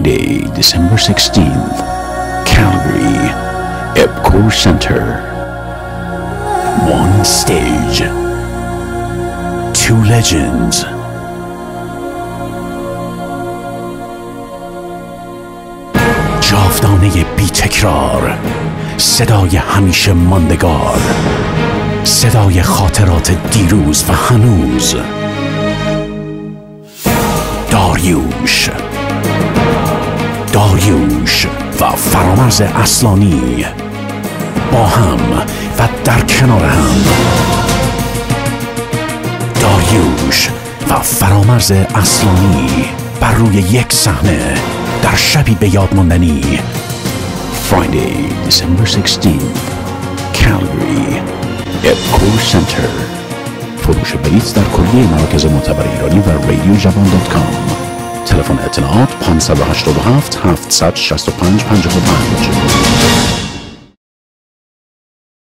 Friday, December 16th, Calgary, Epcor Center. One stage, two legends. جاودانه بی تکرار صدای همیشه ماندگار صدای خاطرات دیروز و هنوز داریوش داریوش و فرامرز اصلانی با هم و در کنار هم. داریوش و فرامرز اصلانی بر روی یک صحنه در شبی به یاد ماندنی Friday, December 16th, Calgary, Epcor Center. فروش بلیت در کلیه مراکز معتبر ایرانی و رادیو جوان دات کام. تلفن اطلاعات 587 765 55